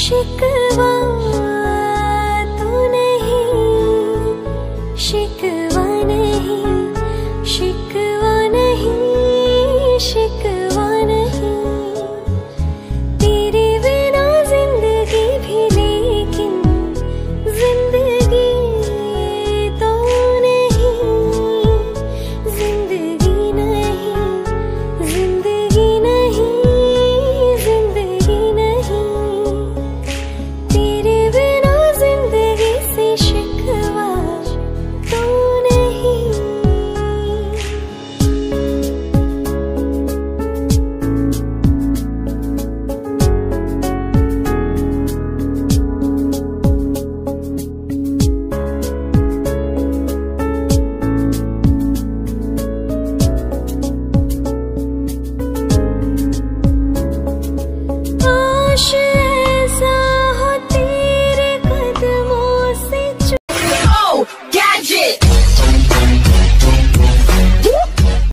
शिकवा तो नहीं शिकवा।